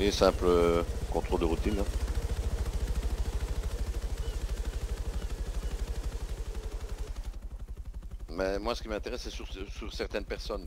Oui, simple euh, contrôle de routine. Hein. Mais moi, ce qui m'intéresse, c'est sur, certaines personnes.